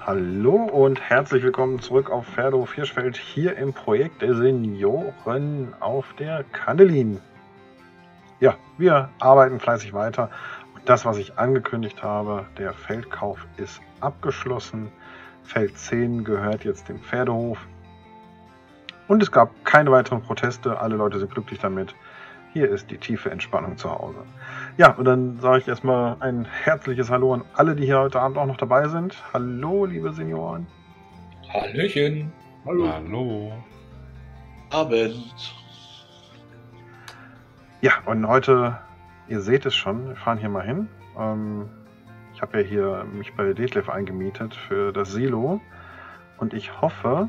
Hallo und herzlich willkommen zurück auf Ferdo Hirschfeld hier im Projekt der Senioren auf der Kandelin. Ja, wir arbeiten fleißig weiter und das, was ich angekündigt habe, der Feldkauf ist abgeschlossen. Feld 10 gehört jetzt dem Pferdehof und es gab keine weiteren Proteste. Alle Leute sind glücklich damit. Hier ist die tiefe Entspannung zu Hause. Ja, und dann sage ich erstmal ein herzliches Hallo an alle, die hier heute Abend auch noch dabei sind. Hallo, liebe Senioren. Hallöchen. Hallo. Hallo. Abend. Ja, und heute, ihr seht es schon, wir fahren hier mal hin. Ähm, ich habe ja hier mich bei Detlef eingemietet für das Silo. Und ich hoffe,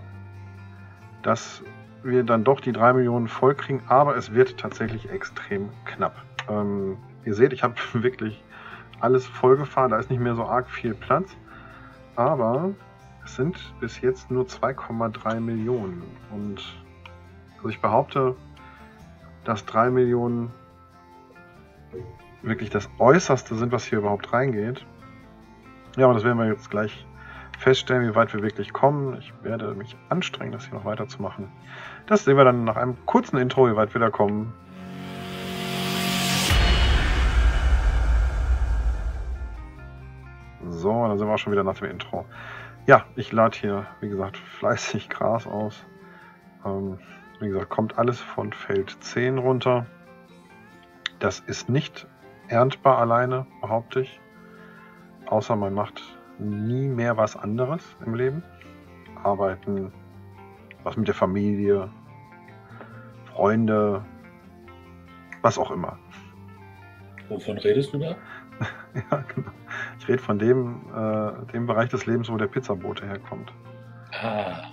dass wir dann doch die 3 Millionen voll kriegen, aber es wird tatsächlich extrem knapp. Ähm, ihr seht, ich habe wirklich alles vollgefahren, da ist nicht mehr so arg viel Platz, aber es sind bis jetzt nur 2,3 Millionen und also ich behaupte, dass 3 Millionen wirklich das Äußerste sind, was hier überhaupt reingeht. Ja, aber das werden wir jetzt gleich feststellen, wie weit wir wirklich kommen. Ich werde mich anstrengen, das hier noch weiterzumachen. Das sehen wir dann nach einem kurzen Intro, wie weit wir da kommen. So, dann sind wir auch schon wieder nach dem Intro. Ja, ich lade hier, wie gesagt, fleißig Gras aus. Ähm, wie gesagt, kommt alles von Feld 10 runter. Das ist nicht erntbar alleine, behaupte ich. Außer man macht nie mehr was anderes im Leben. Arbeiten, was mit der Familie, Freunde, was auch immer. Wovon redest du da? ja, genau. Ich rede von dem, äh, dem Bereich des Lebens, wo der Pizzabote herkommt. Ah,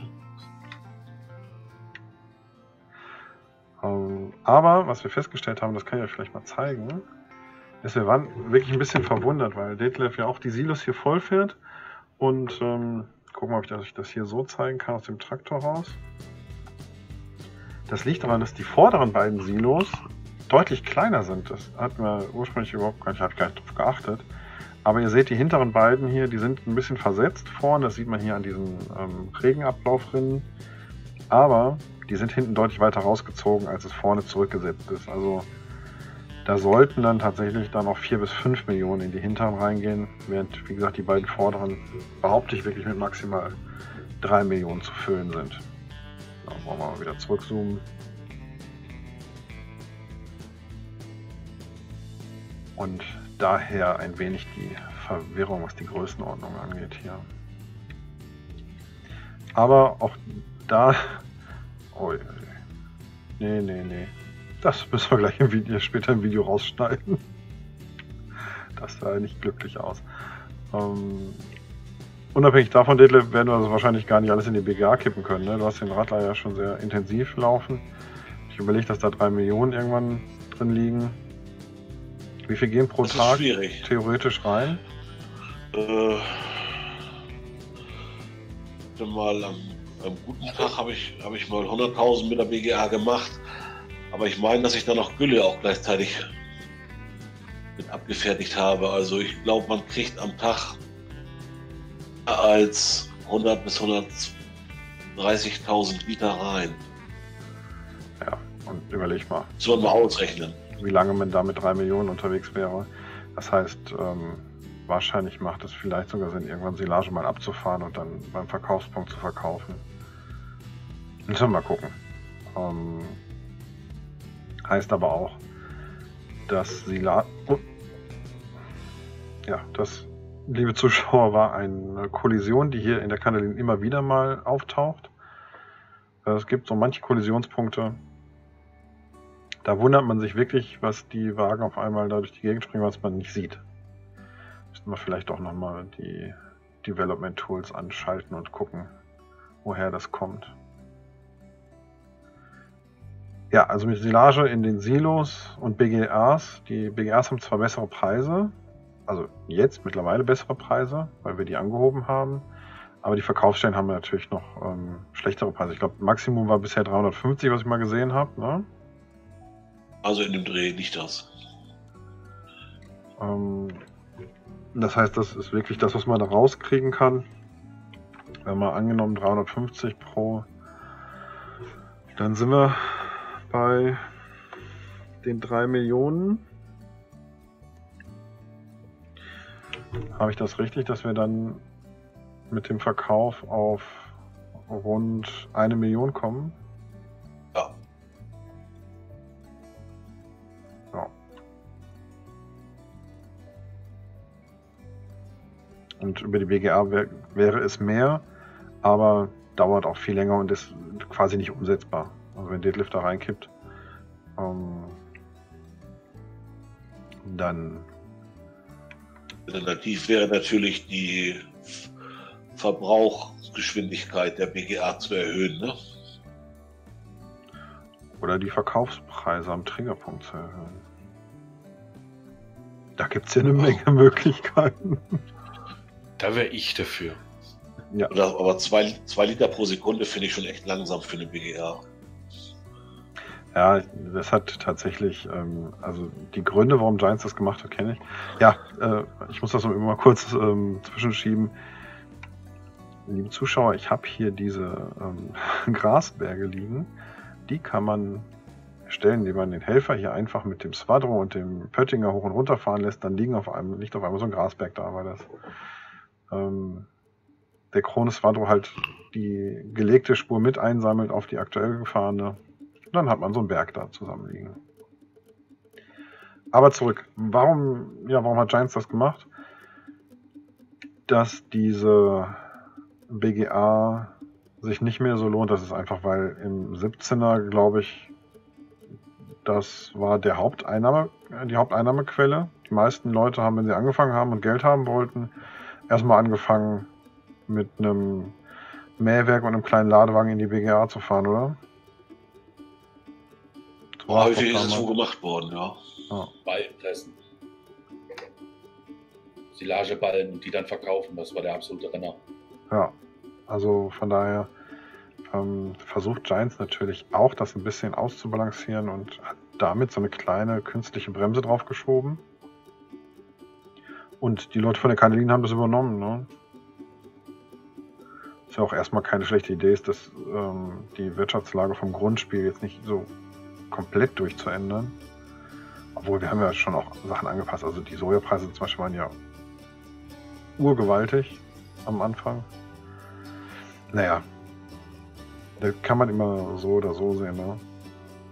Ähm, aber was wir festgestellt haben, das kann ich euch vielleicht mal zeigen, ist, wir waren wirklich ein bisschen verwundert, weil Detlef ja auch die Silos hier voll fährt. Und ähm, gucken wir, ob ich das, ich das hier so zeigen kann aus dem Traktor raus. Das liegt daran, dass die vorderen beiden Silos deutlich kleiner sind. Das hatten wir ursprünglich überhaupt gar nicht, ich gar nicht drauf geachtet. Aber ihr seht, die hinteren beiden hier, die sind ein bisschen versetzt vorne. Das sieht man hier an diesen ähm, Regenablaufrinnen. Aber die sind hinten deutlich weiter rausgezogen, als es vorne zurückgesetzt ist. Also da sollten dann tatsächlich dann noch 4 bis 5 Millionen in die hinteren reingehen, während, wie gesagt, die beiden vorderen, behaupte ich wirklich mit maximal 3 Millionen zu füllen sind. Da wollen wir mal wieder zurückzoomen. Und daher ein wenig die Verwirrung, was die Größenordnung angeht hier. Aber auch da. Oh, nee, nee, nee. Das müssen wir gleich im Video, später im Video rausschneiden. Das sah nicht glücklich aus. Ähm, unabhängig davon, Detlef, werden wir also wahrscheinlich gar nicht alles in die BGA kippen können. Ne? Du hast den Radler ja schon sehr intensiv laufen. Ich überlege, dass da drei Millionen irgendwann drin liegen. Wie viel gehen pro Das Tag theoretisch rein? Äh, mal am, am guten Tag habe ich, hab ich mal 100.000 mit der BGA gemacht. Aber ich meine, dass ich dann noch Gülle auch gleichzeitig mit abgefertigt habe. Also ich glaube, man kriegt am Tag mehr als 100 bis 130.000 Liter rein. Ja, und überleg mal, Das soll man mal ausrechnen. Wie lange man da mit drei Millionen unterwegs wäre. Das heißt, ähm, wahrscheinlich macht es vielleicht sogar Sinn, irgendwann Silage mal abzufahren und dann beim Verkaufspunkt zu verkaufen. Müssen wir mal gucken. Ähm, heißt aber auch, dass Silage. Oh. Ja, das, liebe Zuschauer, war eine Kollision, die hier in der Kanalin immer wieder mal auftaucht. Es gibt so manche Kollisionspunkte, da wundert man sich wirklich, was die Wagen auf einmal da durch die Gegend springen, was man nicht sieht. Müssten wir vielleicht auch nochmal die Development Tools anschalten und gucken, woher das kommt. Ja, also mit Silage in den Silos und BGAs. Die BGAs haben zwar bessere Preise, also jetzt mittlerweile bessere Preise, weil wir die angehoben haben. Aber die Verkaufsstellen haben natürlich noch ähm, schlechtere Preise. Ich glaube, Maximum war bisher 350, was ich mal gesehen habe. Ne? Also in dem Dreh nicht das. Ähm, das heißt, das ist wirklich das, was man da rauskriegen kann. Wenn wir angenommen 350 pro, dann sind wir bei den 3 Millionen. Habe ich das richtig, dass wir dann mit dem Verkauf auf rund eine Million kommen? Und über die BGA wär, wäre es mehr, aber dauert auch viel länger und ist quasi nicht umsetzbar. Also wenn Deadlift da reinkippt, ähm, dann Alternativ wäre natürlich die Verbrauchsgeschwindigkeit der BGA zu erhöhen. Ne? oder die Verkaufspreise am Triggerpunkt zu erhöhen. Da gibt es ja eine Menge Möglichkeiten. Da wäre ich dafür. Ja, Oder, aber zwei, zwei Liter pro Sekunde finde ich schon echt langsam für eine BGA. Ja, das hat tatsächlich, ähm, also die Gründe, warum Giants das gemacht hat, kenne ich. Ja, äh, ich muss das immer mal kurz ähm, zwischenschieben. Liebe Zuschauer, ich habe hier diese ähm, Grasberge liegen. Die kann man erstellen, indem man den Helfer hier einfach mit dem Swadro und dem Pöttinger hoch und runter fahren lässt. Dann liegen auf einem, liegt auf einmal so ein Grasberg da, weil das ähm, der Krone Swadro halt die gelegte Spur mit einsammelt auf die aktuell gefahrene. Und dann hat man so einen Berg da zusammenliegen. Aber zurück. Warum, ja, warum hat Giants das gemacht? Dass diese BGA sich nicht mehr so lohnt. Das ist einfach, weil im 17er, glaube ich, das war der Haupteinnahme, die Haupteinnahmequelle. Die meisten Leute haben, wenn sie angefangen haben und Geld haben wollten, erstmal angefangen mit einem Mähwerk und einem kleinen Ladewagen in die BGA zu fahren, oder? So war Häufig ist es so gemacht worden, ja. Ballenpressen. Silageballen und die dann verkaufen. Das war der absolute Renner. Ja, also von daher ähm, versucht Giants natürlich auch, das ein bisschen auszubalancieren und hat damit so eine kleine künstliche Bremse draufgeschoben. Und die Leute von der Kanelin haben das übernommen. Ne? Ist ja auch erstmal keine schlechte Idee, ist, dass ähm, die Wirtschaftslage vom Grundspiel jetzt nicht so komplett durchzuändern. Obwohl wir haben ja schon auch Sachen angepasst. Also die Sojapreise zum Beispiel waren ja urgewaltig am Anfang. Naja, da kann man immer so oder so sehen. Ne?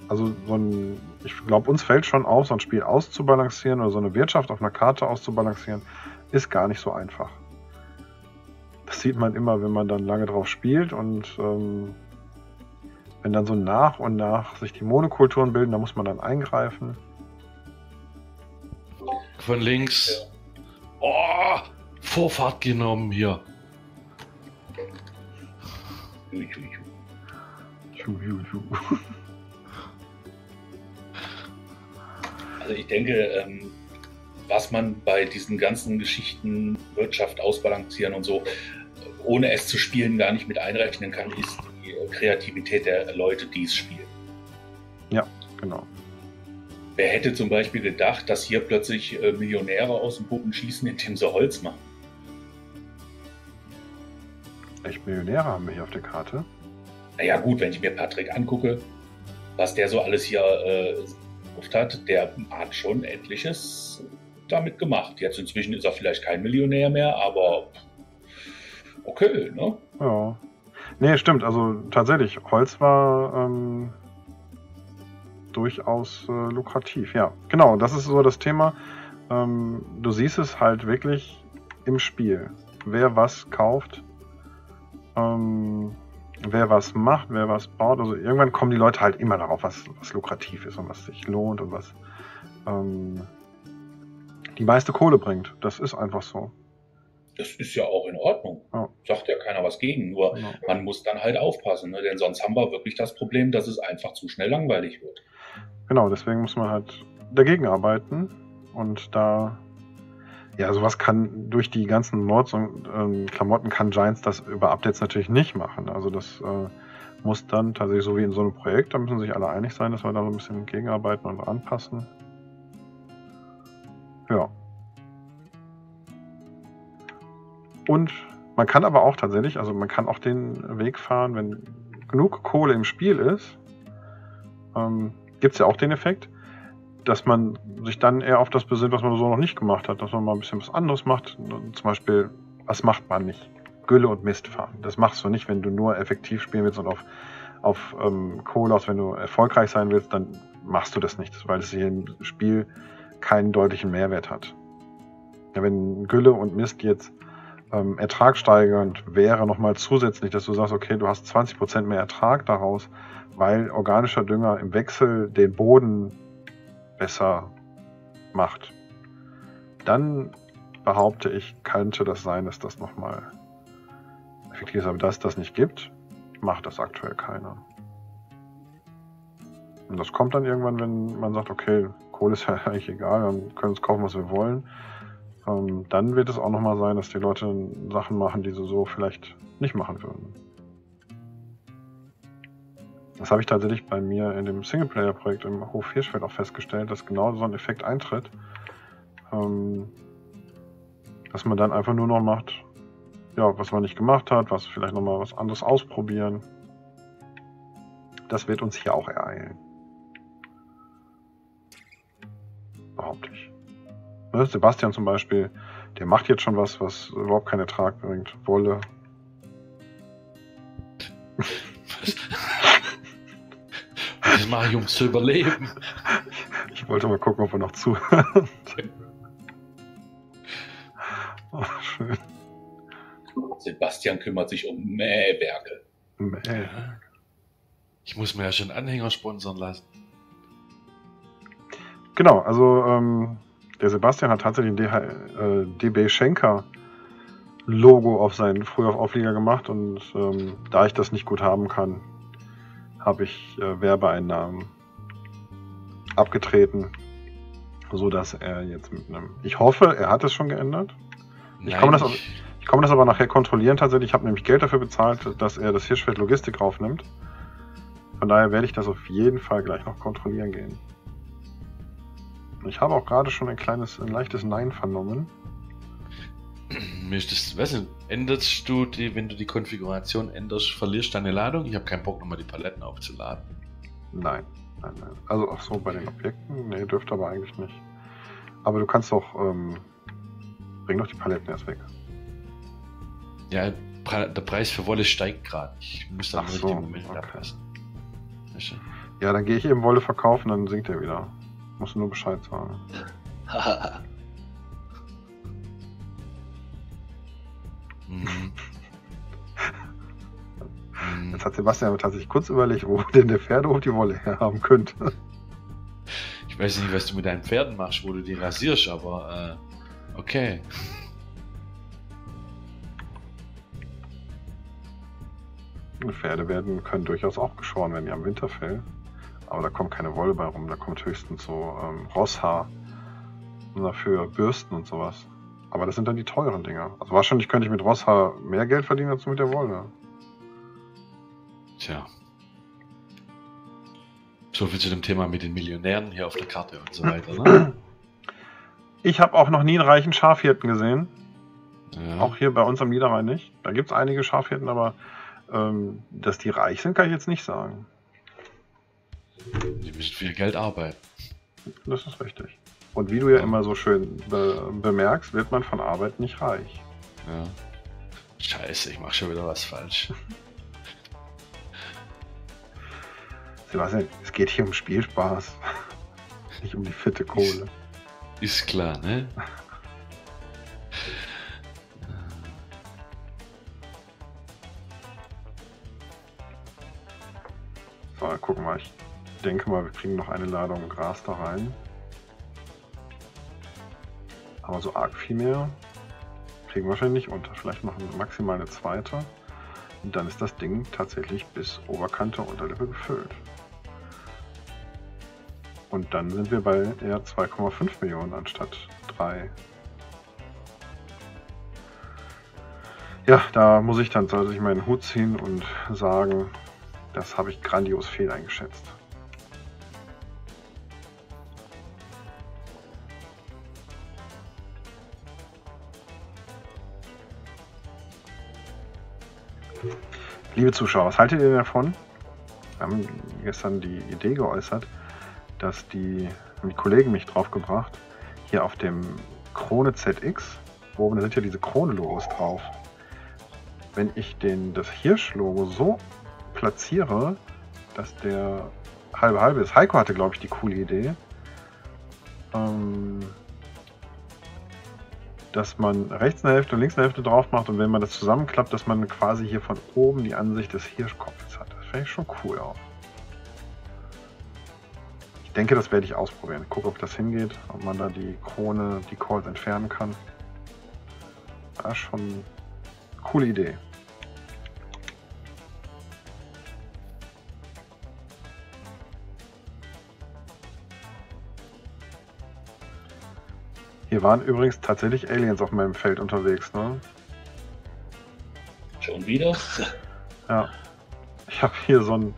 Also so ein, ich glaube, uns fällt schon auf, so ein Spiel auszubalancieren oder so eine Wirtschaft auf einer Karte auszubalancieren, ist gar nicht so einfach. Das sieht man immer, wenn man dann lange drauf spielt und ähm, wenn dann so nach und nach sich die Monokulturen bilden, da muss man dann eingreifen. Von links. Oh, Vorfahrt genommen hier. Ju, ju, ju. Ju, ju, ju. Also ich denke, ähm, was man bei diesen ganzen Geschichten, Wirtschaft ausbalancieren und so, ohne es zu spielen, gar nicht mit einrechnen kann, ist die äh, Kreativität der Leute, die es spielen. Genau. Wer hätte zum Beispiel gedacht, dass hier plötzlich äh, Millionäre aus dem Puppen schießen, indem sie Holz machen? Echt Millionäre haben wir hier auf der Karte. Naja gut, wenn ich mir Patrick angucke, was der so alles hier äh, gemacht hat, der hat schon etliches damit gemacht. Jetzt inzwischen ist er vielleicht kein Millionär mehr, aber okay, ne? Ja. Nee, stimmt. Also tatsächlich, Holz war ähm, durchaus äh, lukrativ. Ja, genau. Das ist so das Thema. Ähm, du siehst es halt wirklich im Spiel. Wer was kauft, ähm, wer was macht, wer was baut. Also irgendwann kommen die Leute halt immer darauf, was, was lukrativ ist und was sich lohnt und was ähm, die meiste Kohle bringt. Das ist einfach so. Das ist ja auch in Ordnung. Ja. Sagt ja keiner was gegen. Nur Genau. man muss dann halt aufpassen, ne? denn sonst haben wir wirklich das Problem, dass es einfach zu schnell langweilig wird. Genau, deswegen muss man halt dagegen arbeiten. Und da, ja, sowas kann durch die ganzen Mods und ähm, Klamotten kann Giants das über Updates natürlich nicht machen. Also das äh, muss dann tatsächlich so wie in so einem Projekt, da müssen sich alle einig sein, dass wir da so ein bisschen gegenarbeiten und anpassen. Ja. Und Man kann aber auch tatsächlich, also man kann auch den Weg fahren, wenn genug Kohle im Spiel ist, ähm, gibt es ja auch den Effekt, dass man sich dann eher auf das besinnt, was man so noch nicht gemacht hat, dass man mal ein bisschen was anderes macht. Zum Beispiel, was macht man nicht? Gülle und Mist fahren. Das machst du nicht, wenn du nur effektiv spielen willst und auf, auf ähm, Kohle aus, wenn du erfolgreich sein willst, dann machst du das nicht, weil es hier im Spiel keinen deutlichen Mehrwert hat. Ja, wenn Gülle und Mist jetzt ähm, ertragsteigernd wäre, nochmal zusätzlich, dass du sagst, okay, du hast 20% mehr Ertrag daraus, weil organischer Dünger im Wechsel den Boden besser macht. Dann behaupte ich, könnte das sein, dass das nochmal effektiv ist. Aber dass das nicht gibt, macht das aktuell keiner. Und das kommt dann irgendwann, wenn man sagt, okay, Kohle ist ja eigentlich egal, dann können wir uns kaufen, was wir wollen. Ähm, dann wird es auch nochmal sein, dass die Leute Sachen machen, die sie so vielleicht nicht machen würden. Das habe ich tatsächlich bei mir in dem Singleplayer-Projekt im Hof Hirschfeld auch festgestellt, dass genau so ein Effekt eintritt. Ähm, dass man dann einfach nur noch macht, ja, was man nicht gemacht hat, was vielleicht nochmal was anderes ausprobieren. Das wird uns hier auch ereilen. Behaupte ich. Ne, Sebastian zum Beispiel, der macht jetzt schon was, was überhaupt keinen Ertrag bringt. Wolle. Mache ich, um zu überleben. Ich wollte mal gucken, ob er noch zuhört. Oh, schön. Sebastian kümmert sich um Mähwerke. Mäh. Ich muss mir ja schon Anhänger sponsern lassen. Genau, also ähm, der Sebastian hat tatsächlich ein äh, DB Schenker Logo auf seinen früher Auflieger gemacht und ähm, da ich das nicht gut haben kann, habe ich äh, Werbeeinnahmen abgetreten, so dass er jetzt mit einem. Ich hoffe, er hat es schon geändert. Ich Nein, komme das, aber- ich komme das aber nachher kontrollieren tatsächlich. Ich habe nämlich Geld dafür bezahlt, dass er das Hirschfeld Logistik raufnimmt. Von daher werde ich das auf jeden Fall gleich noch kontrollieren gehen. Ich habe auch gerade schon ein kleines, ein leichtes Nein vernommen. Mir ist das, weißt du, änderst du die, wenn du die Konfiguration änderst, verlierst du deine Ladung? Ich habe keinen Bock, nochmal die Paletten aufzuladen. Nein, nein, nein. Also ach so, bei den Objekten? Nee, dürfte aber eigentlich nicht. Aber du kannst doch, ähm, bring doch die Paletten erst weg. Ja, der Preis für Wolle steigt gerade. Ich muss im so, richtigen Moment okay. abpassen. Ja, dann gehe ich eben Wolle verkaufen, dann sinkt er wieder. Musst du nur Bescheid sagen. Mhm. Jetzt hat Sebastian aber tatsächlich kurz überlegt, wo denn der Pferdehof die Wolle herhaben könnte. Ich weiß nicht, was du mit deinen Pferden machst, wo du die rasierst, aber äh, okay. Pferde werden, können durchaus auch geschoren werden, die am Winterfell. Aber da kommt keine Wolle bei rum, da kommt höchstens so ähm, Rosshaar. Und dafür Bürsten und sowas. Aber das sind dann die teuren Dinger. Also wahrscheinlich könnte ich mit Rosshaar mehr Geld verdienen als mit der Wolle. Tja. So viel zu dem Thema mit den Millionären hier auf der Karte und so weiter. Ne? Ich habe auch noch nie einen reichen Schafhirten gesehen. Ja. Auch hier bei uns am Niederrhein nicht. Da gibt es einige Schafhirten, aber ähm, dass die reich sind, kann ich jetzt nicht sagen. Die müssen viel Geld arbeiten. Das ist richtig. Und wie du ja immer so schön be bemerkst, wird man von Arbeit nicht reich. Ja. Scheiße, ich mache schon wieder was falsch. Sebastian, es geht hier um Spielspaß. Nicht um die fitte Kohle. Ist klar, ne? So, gucken wir. Ich denke mal, wir kriegen noch eine Ladung Gras da rein. Aber so arg viel mehr kriegen wir wahrscheinlich nicht unter. Vielleicht noch maximal eine zweite. Und dann ist das Ding tatsächlich bis Oberkante Unterlippe gefüllt. Und dann sind wir bei eher 2,5 Millionen anstatt 3. Ja, da muss ich dann tatsächlich meinen Hut ziehen und sagen, das habe ich grandios fehl eingeschätzt. Liebe Zuschauer, was haltet ihr davon? Wir haben gestern die Idee geäußert, dass die, die Kollegen mich draufgebracht, hier auf dem Krone ZX, oben sind ja diese Krone-Logos drauf. Wenn ich den, das Hirsch-Logo so platziere, dass der halbe halbe ist. Heiko hatte, glaube ich, die coole Idee, ähm, dass man rechts eine Hälfte und links eine Hälfte drauf macht und wenn man das zusammenklappt, dass man quasi hier von oben die Ansicht des Hirschkopfes hat. Das fände ich schon cool auch. Ich denke, das werde ich ausprobieren. Ich gucke, ob das hingeht, ob man da die Krone, die Calls entfernen kann. Das ist schon eine coole Idee. Hier waren übrigens tatsächlich Aliens auf meinem Feld unterwegs, ne? Schon wieder? Ja. Ich habe hier so ein.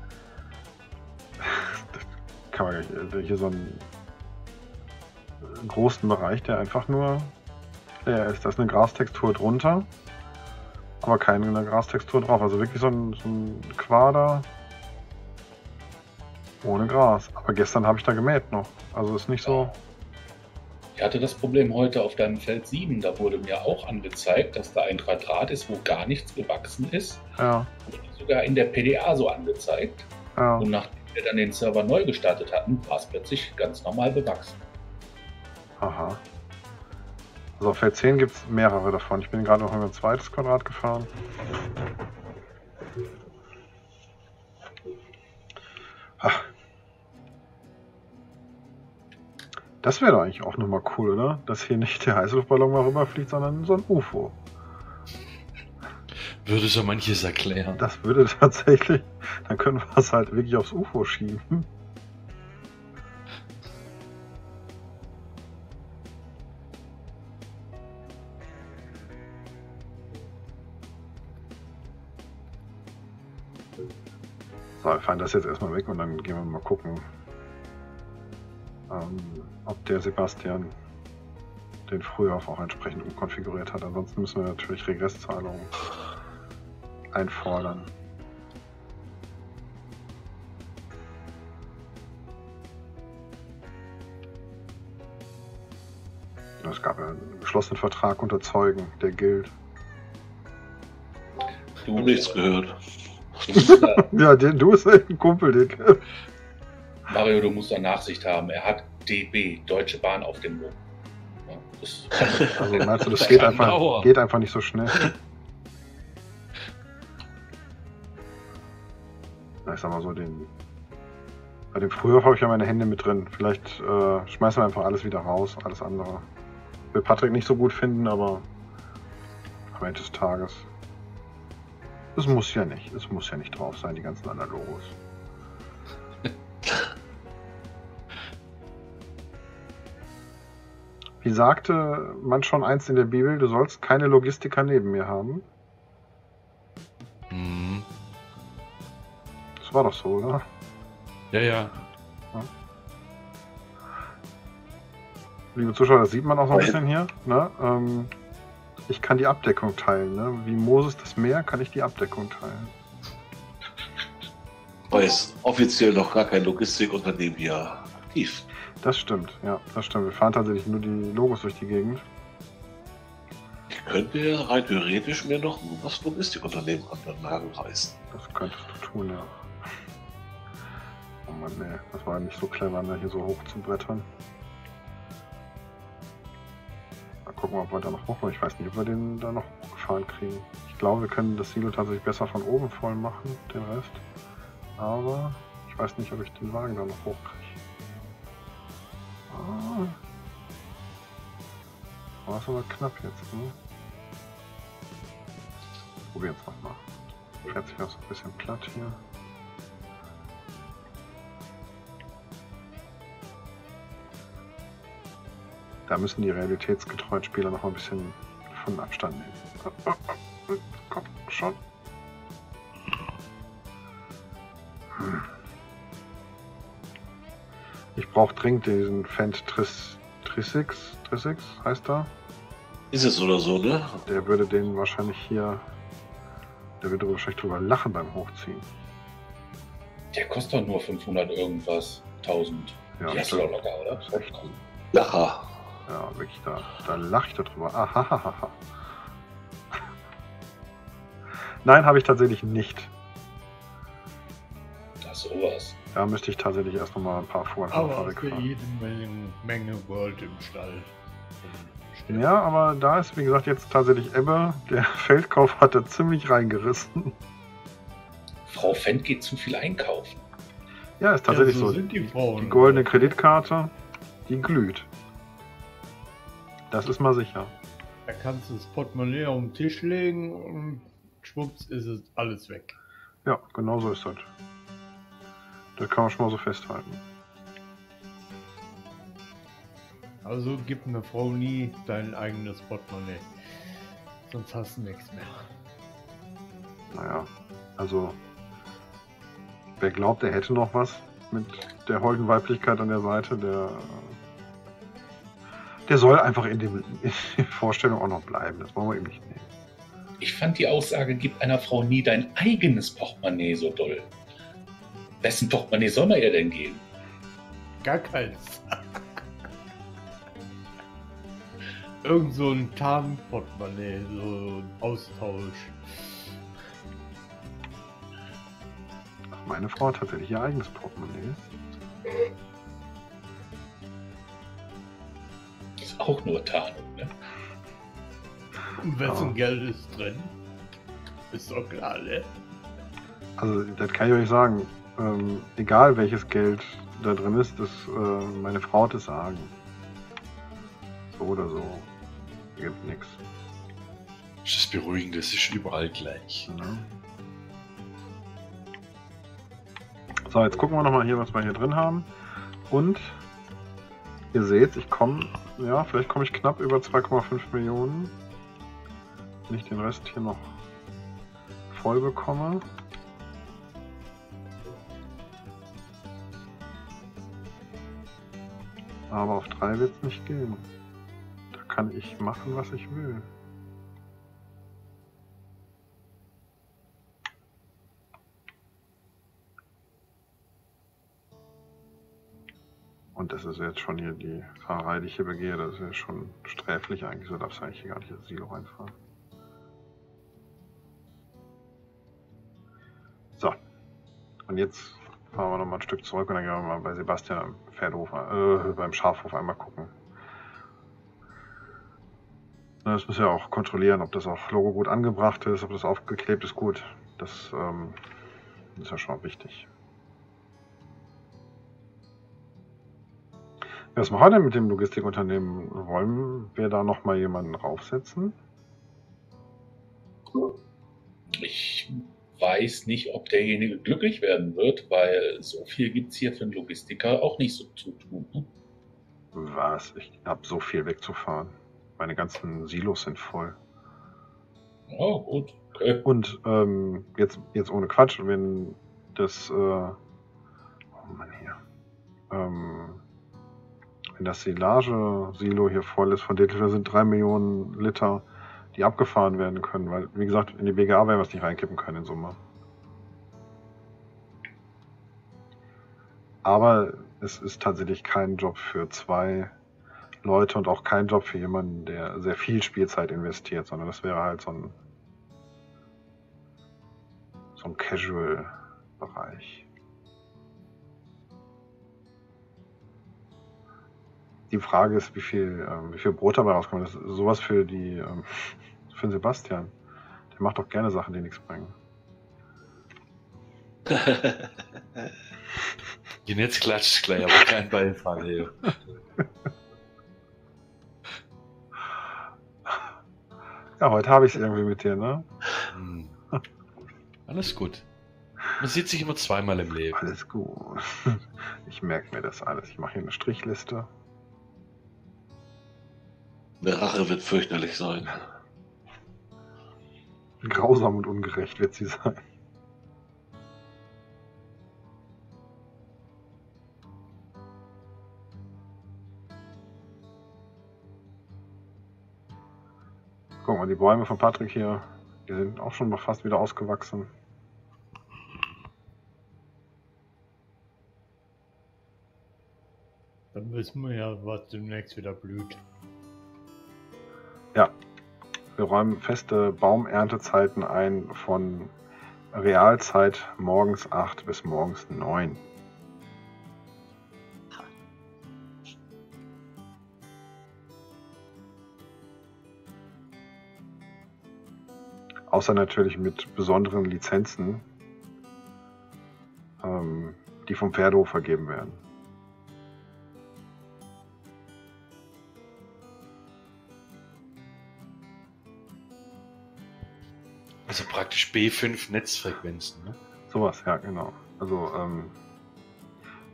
kann man gar nicht. also Hier so einen großen Bereich, der einfach nur leer ist. Da ist eine Grastextur drunter, aber keine Grastextur drauf. Also wirklich so ein, so ein Quader ohne Gras. Aber gestern habe ich da gemäht noch. Also ist nicht so. Ich hatte das Problem heute auf deinem Feld 7. Da wurde mir auch angezeigt, dass da ein Quadrat ist, wo gar nichts gewachsen ist. Ja, Wurde sogar in der PDA so angezeigt. ja. Und nachdem wir dann den Server neu gestartet hatten, war es plötzlich ganz normal bewachsen. Aha. Also auf Feld 10 gibt es mehrere davon. Ich bin gerade noch in ein zweites Quadrat gefahren. Das wäre doch eigentlich auch nochmal cool, oder? Dass hier nicht der Heißluftballon mal rüberfliegt, sondern so ein UFO. Würde so manches erklären. Das würde tatsächlich, dann können wir es halt wirklich aufs UFO schieben. So, wir fahren das jetzt erstmal weg und dann gehen wir mal gucken, ähm, ob der Sebastian den Frühjahr auch entsprechend umkonfiguriert hat. Ansonsten müssen wir natürlich Regresszahlungen einfordern. Es gab ja einen geschlossenen Vertrag unter Zeugen, der gilt. Du, Ich habe nichts gehört. Ja, den, du bist ein Kumpel, Dick. Mario, du musst da Nachsicht haben. Er hat DB, Deutsche Bahn, auf dem Logo. Ja, das, Also meinst du, das Das geht einfach, geht einfach nicht so schnell? Na, ich sag mal so, den. Bei dem Frühjahr habe ich ja meine Hände mit drin. Vielleicht äh, schmeißen wir einfach alles wieder raus, alles andere. Will Patrick nicht so gut finden, aber am Ende des Tages. Es muss ja nicht. Es muss ja nicht drauf sein, die ganzen anderen sagte man schon einst in der Bibel, du sollst keine Logistiker neben mir haben? Mhm. Das war doch so, oder? Ja, ja. Liebe Zuschauer, das sieht man auch so ein Weil- bisschen hier. Ne? Ähm, ich kann die Abdeckung teilen. Ne? Wie Moses das Meer kann ich die Abdeckung teilen. Aber ist offiziell noch gar kein Logistikunternehmen hier aktiv. Das stimmt, ja, das stimmt. Wir fahren tatsächlich nur die Logos durch die Gegend. Ich könnte rein theoretisch mir noch das Logistikunternehmen an den Nagel reißen. Das könntest du tun, ja. Oh Mann, nee, das war nicht so clever, ne, hier so hoch zu brettern. Mal gucken, ob wir da noch hochkommen. Ich weiß nicht, ob wir den da noch hochgefahren kriegen. Ich glaube, wir können das Silo tatsächlich besser von oben voll machen, den Rest. Aber ich weiß nicht, ob ich den Wagen da noch hochkriege. War es aber knapp jetzt, ne? Probieren es nochmal. Fährt sich auch so ein bisschen platt hier. Da müssen die realitätsgetreuen Spieler noch ein bisschen von Abstand nehmen. Komm, schon. Ich brauche dringend diesen Fendt Tris, Trisix, Trisix heißt er. Ist es oder so, ne? Der würde den wahrscheinlich hier. Der wird wahrscheinlich drüber lachen beim Hochziehen. Der kostet doch nur 500 irgendwas. 1000. Ja, die hast du doch locker, oder? Lacher. Ja, wirklich, da, da lache ich darüber. Ahahaha. Nein, habe ich tatsächlich nicht. Sowas. Da müsste ich tatsächlich erst noch mal ein paar Fuhren Aber für jede Menge, Menge Gold im Stall. Stimmt. Ja, aber da ist, wie gesagt, jetzt tatsächlich Ebbe. Der Feldkauf hat er ziemlich reingerissen. Frau Fendt geht zu viel einkaufen. Ja, ist tatsächlich ja, so. so. sind die Frauen. Die goldene Kreditkarte, die glüht. Das ist mal sicher. Da kannst du das Portemonnaie auf den Tisch legen und schwupps ist es alles weg. Ja, genau so ist das. Das kann man schon mal so festhalten. Also gib einer Frau nie dein eigenes Portemonnaie. Sonst hast du nichts mehr. Naja, also wer glaubt, er hätte noch was mit der holden Weiblichkeit an der Seite, der, der soll einfach in, dem, in der Vorstellung auch noch bleiben. Das wollen wir eben nicht nehmen. Ich fand die Aussage, gib einer Frau nie dein eigenes Portemonnaie so doll. Wessen Portemonnaie soll man ihr denn geben? Gar keins. Irgend so ein Tarnportemonnaie, so ein Austausch. Meine Frau hat tatsächlich ihr eigenes Portemonnaie. Ist auch nur Tarnung, ne? Und wessen Ja. Geld ist drin? Ist doch klar, ne? Also, das kann ich euch sagen. Ähm, egal welches Geld da drin ist, das, äh, meine Frau hat es sagen. So oder so. Gibt nichts. Das ist beruhigend, das ist überall gleich. Ne? So, jetzt gucken wir nochmal hier, was wir hier drin haben. Und ihr seht, ich komme, ja, vielleicht komme ich knapp über 2,5 Millionen. Wenn ich den Rest hier noch voll bekomme. Aber auf 3 wird es nicht gehen. Da kann ich machen, was ich will. Und das ist jetzt schon hier die Fahrerei, die ich hier begehe. Das ist ja schon sträflich eigentlich. So darfst du eigentlich hier gar nicht ins Silo reinfahren. So. Und jetzt fahren wir nochmal ein Stück zurück und dann gehen wir mal bei Sebastian am Pferdehof, äh, beim Schafhof einmal gucken. Das müssen wir auch kontrollieren, ob das auch Logo gut angebracht ist, ob das aufgeklebt ist gut. Das ähm, ist ja schon wichtig. Was machen wir denn mit dem Logistikunternehmen? Wollen wir da nochmal jemanden raufsetzen? Ich weiß nicht, ob derjenige glücklich werden wird, weil so viel gibt es hier für einen Logistiker auch nicht so zu tun. Ne? Was? Ich habe so viel wegzufahren. Meine ganzen Silos sind voll. Ja, gut. Okay. Und ähm, jetzt, jetzt ohne Quatsch, wenn das, äh, oh Mann hier, ähm, wenn das Silage-Silo hier voll ist, von dem sind drei Millionen Liter, die abgefahren werden können, weil, wie gesagt, in die BGA werden wir es nicht reinkippen können in Summe. Aber es ist tatsächlich kein Job für zwei Leute und auch kein Job für jemanden, der sehr viel Spielzeit investiert, sondern das wäre halt so ein so ein Casual-Bereich. Die Frage ist, wie viel, ähm, wie viel Brot dabei rauskommt. Das ist sowas für die, ähm, für den Sebastian. Der macht doch gerne Sachen, die nichts bringen. Und jetzt klatscht gleich, aber kein Beifall hier. Ja, heute habe ich es irgendwie mit dir, ne? Hm. Alles gut. Man sieht sich immer zweimal im Leben. Alles gut. Ich merke mir das alles. Ich mache hier eine Strichliste. Eine Rache wird fürchterlich sein. Grausam und ungerecht wird sie sein. Guck mal, die Bäume von Patrick hier, Die sind auch schon fast wieder ausgewachsen. Dann wissen wir ja, was demnächst wieder blüht. Wir räumen feste Baumerntezeiten ein von Realzeit morgens 8 bis morgens 9. Außer natürlich mit besonderen Lizenzen, ähm, die vom Pferdehof vergeben werden. Praktisch B5 Netzfrequenzen, ne? Sowas, ja, genau. Also ähm,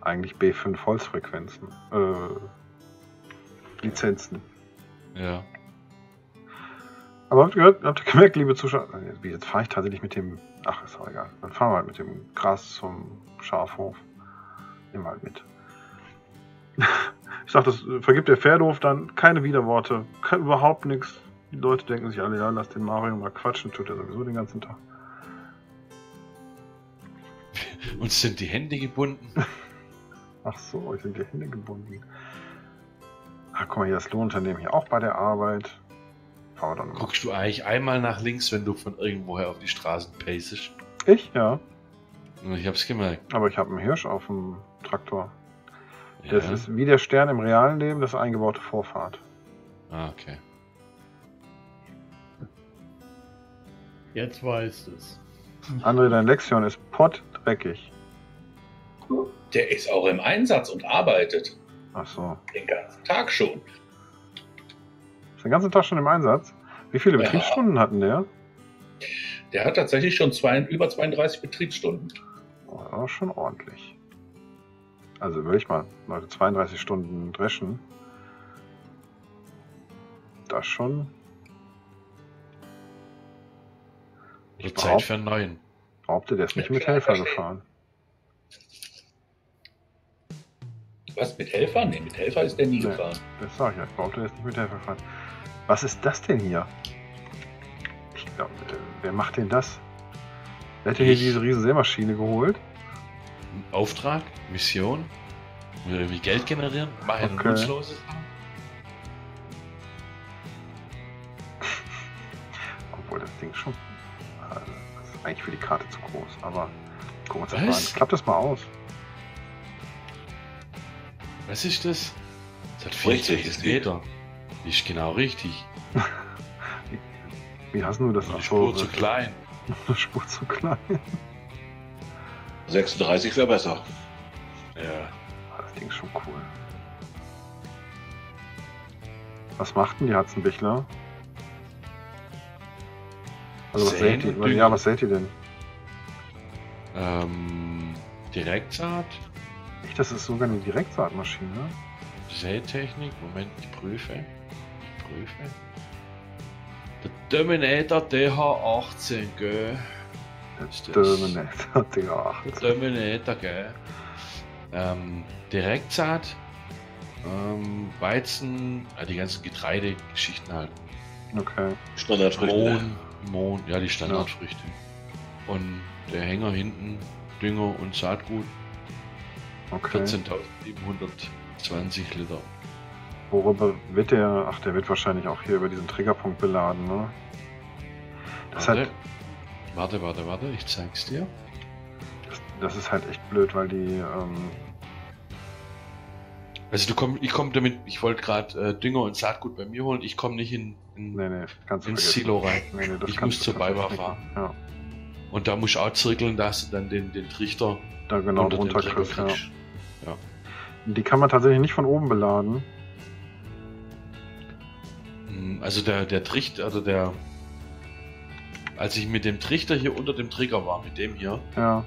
eigentlich B5 Holzfrequenzen. Äh, Lizenzen. Ja. Aber habt ihr, gehört, habt ihr gemerkt, liebe Zuschauer, äh, jetzt fahre ich tatsächlich mit dem, ach ist auch egal, dann fahren wir halt mit dem Gras zum Schafhof. Nehmen wir halt mit. Ich sag, das vergibt der Pferdehof dann keine Widerworte, überhaupt nichts. Die Leute denken sich alle, ja, lass den Mario mal quatschen, tut er sowieso den ganzen Tag. Uns sind die Hände gebunden. Ach so, ich sind die Hände gebunden. Ach, guck mal, hier das Lohnunternehmen hier auch bei der Arbeit. Mal. Guckst du eigentlich einmal nach links, wenn du von irgendwoher auf die Straßen pacest? Ich? Ja. Ich hab's gemerkt. Aber ich habe einen Hirsch auf dem Traktor. Ja. Das ist wie der Stern im realen Leben, das eingebaute Vorfahrt. Ah, okay. Jetzt weißt es. André, dein Lexion ist pottdreckig. Der ist auch im Einsatz und arbeitet. Ach so. Den ganzen Tag schon. Ist den ganzen Tag schon im Einsatz? Wie viele Ja. Betriebsstunden hatten der? Der hat tatsächlich schon zwei, über 32 Betriebsstunden. Oh, schon ordentlich. Also überleg mal, Leute, 32 Stunden dreschen. Das schon. Wird Zeit behaupte, für einen neuen. behaupte, der ist nicht Ja, mit Helfer gefahren. Was, mit Helfer? Nee, mit Helfer ist der nie Nee. gefahren. Das sag ich ja. Ich behaupte, der ist nicht mit Helfer gefahren. Was ist das denn hier? Ich glaube, äh, wer macht denn das? Wer hat denn hier diese riesen Sämaschine geholt? Auftrag, Mission, will irgendwie Geld generieren, mach ein Okay. nutzloses. Für die Karte zu groß, aber gucken wir uns das mal an. Klappt das mal aus. Was ist das? Das hat Richtig, 64 ist die- Meter. Ist genau richtig. Wie hast du das? Die Spur so, zu klein. Eine Spur zu klein. 36 wäre besser. Ja. Ah, Das Ding ist schon cool. Was macht denn die Hatzenbichler? Also was und Düngen. Ja, was sät die denn? Ähm, Direktsaat, Echt, das ist sogar eine Direktsaatmaschine. Sätechnik, Moment, ich prüfe. Ich prüfe. Der Terminator DH18, gell? Ist das- Terminator, Digga. Der Terminator, gell? Ähm, Direktsaat, ähm, Weizen, ja, die ganzen Getreidegeschichten halt. Okay. Standardfrüchte. Mohn, ja, die Standardfrüchte. Und der Hänger hinten, Dünger und Saatgut, Okay. 14.720 Liter. Worüber wird der? Ach, der wird wahrscheinlich auch hier über diesen Triggerpunkt beladen, ne? Das, Warte, hat, warte, warte, warte, ich zeig's dir. das, das ist halt echt blöd, weil die, ähm, Also du komm, ich komme damit, ich wollte gerade äh, Dünger und Saatgut bei mir holen, ich komme nicht in, in nee, nee, du ins vergessen. Silo rein. Nee, nee, Ich muss zur tatsächlich fahren. Ja, Und da musst du auch zirkeln, dass du dann den, den Trichter da genau unter den drunter Träger kriegst, ja. kriegst. Die kann man tatsächlich nicht von oben beladen. Mm, Also der, der Trichter, also der. Als ich mit dem Trichter hier unter dem Trigger war, mit dem hier, Ja.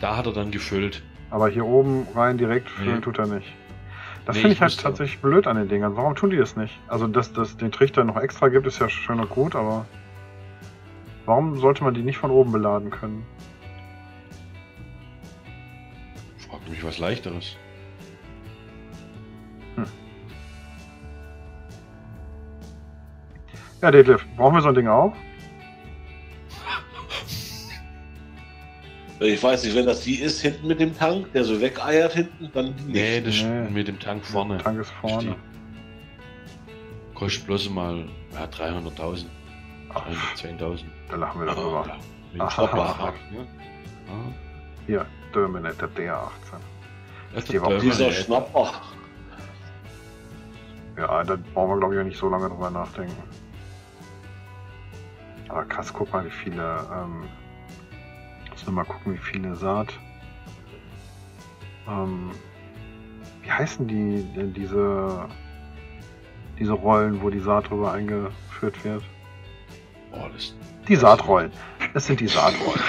da hat er dann gefüllt. Aber hier oben rein direkt füllen Nee. tut er nicht. Das Nee, finde ich ich halt tatsächlich blöd an den Dingern. Warum tun die das nicht? Also, dass das den Trichter noch extra gibt, ist ja schön und gut, aber warum sollte man die nicht von oben beladen können? Frag mich was leichteres. Ja, Detlef, brauchen wir so ein Ding auch? Ich weiß nicht, wenn das die ist, hinten mit dem Tank, der so wegeiert hinten, dann nicht. Nee, das ist Nee. mit dem Tank vorne. Tank ist vorne. Kostet bloß mal ja, 300.000, Ach, 310.000. da lachen wir darüber. Wegen Aha. Trapper. ne? Hier, Terminator DR18. Ja, Die war- der Dieser. Schnapper. Ja, da brauchen wir, glaube ich, auch nicht so lange drüber nachdenken. Aber krass, guck mal, wie viele. Ähm, muss nur mal gucken, wie viele Saat. Ähm, wie heißen die, denn diese, diese Rollen, wo die Saat drüber eingeführt wird? Oh, das, Die Saatrollen. Es sind die Saatrollen.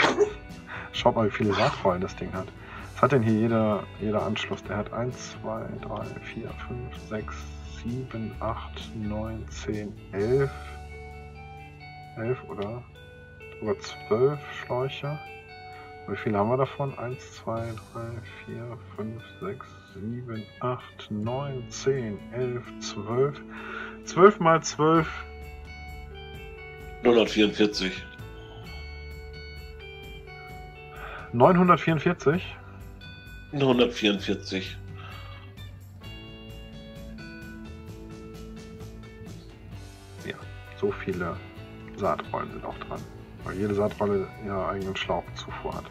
Schaut mal, wie viele Saatrollen das Ding hat. Was hat denn hier jeder, jeder Anschluss? Der hat 1, 2, 3, 4, 5, 6, 7, 8, 9, 10, 11. 11 oder? Über 12 Schläuche. Wie viele haben wir davon? 1, 2, 3, 4, 5, 6, 7, 8, 9, 10, 11, 12. 12 mal 12 944. 944. 144. so viele Saatrollen sind auch dran. Weil jede Saatrolle ihre eigenen Schlauchzufuhr hat.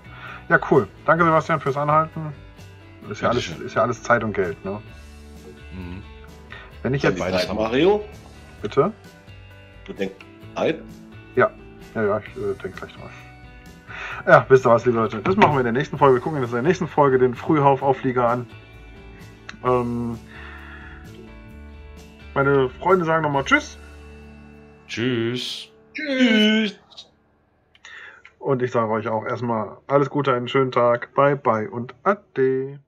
Ja, cool. Danke, Sebastian, fürs Anhalten. Ist ja, alles, ist ja alles Zeit und Geld, ne? mhm. Wenn ich jetzt. beides Zeit, haben wir. Mario. Bitte? Du denkst Zeit? Ja, ja, ich äh, denke gleich dran. Ja, wisst ihr was, liebe Leute? Das machen wir in der nächsten Folge. Wir gucken uns in der nächsten Folge den Frühhauf-Auflieger an. Ähm, meine Freunde sagen nochmal Tschüss. Tschüss. Tschüss. Und ich sage euch auch erstmal alles Gute, einen schönen Tag. Bye, bye und ade.